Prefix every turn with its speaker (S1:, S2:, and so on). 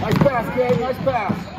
S1: Nice pass, Gabe. Nice pass.